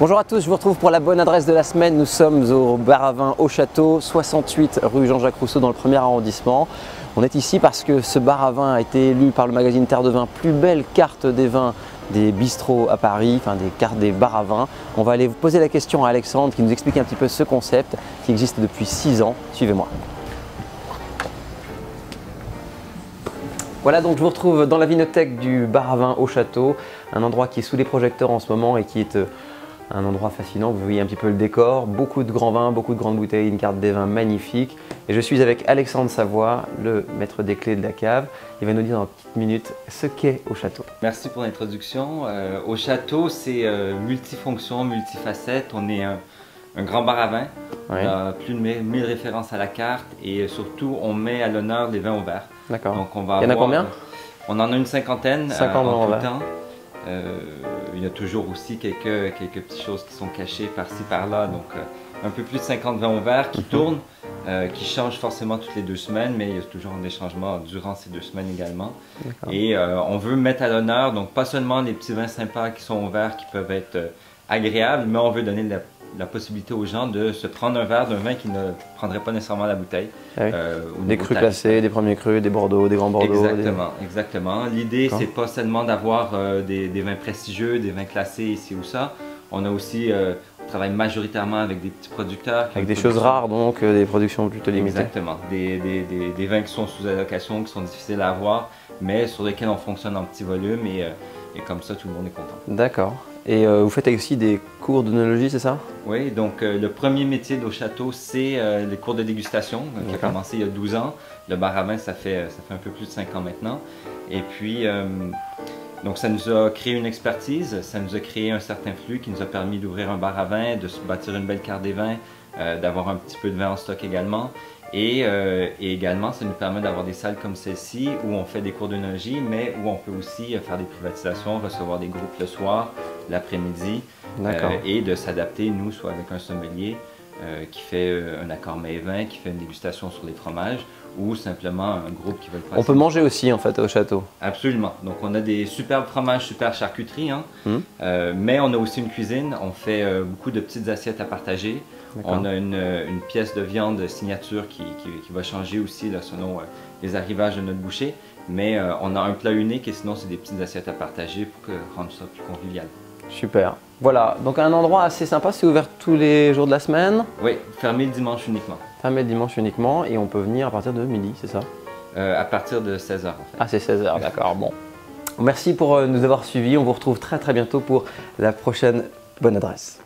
Bonjour à tous, je vous retrouve pour la bonne adresse de la semaine. Nous sommes au bar à vin au château, 68 rue Jean-Jacques Rousseau dans le premier arrondissement. On est ici parce que ce bar à vin a été élu par le magazine Terre de Vin plus belle carte des vins des bistrots à Paris, enfin des cartes des bars à vin. On va aller vous poser la question à Alexandre qui nous explique un petit peu ce concept qui existe depuis 6 ans. Suivez-moi. Voilà, donc je vous retrouve dans la vinothèque du bar à vin au château, un endroit qui est sous les projecteurs en ce moment et qui est euh, un endroit fascinant. Vous voyez un petit peu le décor, beaucoup de grands vins, beaucoup de grandes bouteilles, une carte des vins magnifique. Et je suis avec Alexandre Savoie, le maître des clés de la cave. Il va nous dire dans une petite minute ce qu'est au château. Merci pour l'introduction. Euh, au château, c'est euh, multifonction, multifacette. On est un, grand bar à vin. On a plus de 1000 références à la carte et surtout, on met à l'honneur les vins au verre. D'accord. Il y en a combien? On en a une cinquantaine 50 euh, en, tout temps. Euh, il y a toujours aussi quelques, quelques petites choses qui sont cachées par-ci par-là. Donc, euh, un peu plus de 50 vins ouverts qui mhm. tournent, euh, qui changent forcément toutes les deux semaines, mais il y a toujours des changements durant ces deux semaines également. Et on veut mettre à l'honneur, donc pas seulement les petits vins sympas qui sont ouverts, qui peuvent être agréables, mais on veut donner la la possibilité aux gens de se prendre un verre d'un vin qui ne prendrait pas nécessairement la bouteille. Euh, des crus classés, des premiers crus, des Bordeaux, des grands Bordeaux. Exactement, exactement. L'idée, c'est pas seulement d'avoir euh, des, vins prestigieux, des vins classés ici ou ça. On a aussi, euh, on travaille majoritairement avec des petits producteurs. Avec des choses rares, donc des productions plutôt limitées. Exactement. Des, des, vins qui sont sous allocation, qui sont difficiles à avoir, mais sur lesquels on fonctionne en petit volume et, et comme ça, tout le monde est content. D'accord. Et vous faites aussi des cours d'onologie, c'est ça? Oui, donc euh, le premier métier d'au château, c'est euh, les cours de dégustation, qui a commencé il y a 12 ans. Le bar à vin, ça fait, ça fait un peu plus de 5 ans maintenant. Et puis, donc ça nous a créé une expertise, ça nous a créé un certain flux qui nous a permis d'ouvrir un bar à vin, de se bâtir une belle carte des vins, d'avoir un petit peu de vin en stock également. Euh, et, également, ça nous permet d'avoir des salles comme celle-ci où on fait des cours d'énergie, mais où on peut aussi euh, faire des privatisations, recevoir des groupes le soir, l'après-midi, euh, et de s'adapter, nous, soit avec un sommelier qui fait un accord mets vin, qui fait une dégustation sur les fromages, ou simplement un groupe qui veut le On peut manger aussi en fait au château. Absolument. Donc on a des superbes fromages, super charcuterie, hein. hum. mais on a aussi une cuisine. On fait beaucoup de petites assiettes à partager. On a une, pièce de viande signature qui, va changer aussi selon euh, les arrivages de notre boucher. Mais euh, on a un plat unique et sinon c'est des petites assiettes à partager pour que, rendre ça plus convivial. Super. Voilà, donc un endroit assez sympa, c'est ouvert tous les jours de la semaine Oui, fermé le dimanche uniquement. Fermé le dimanche uniquement et on peut venir à partir de midi, c'est ça? Euh, À partir de 16h en fait. Ah c'est 16h, d'accord, bon. Merci pour nous avoir suivis, on vous retrouve très très bientôt pour la prochaine bonne adresse.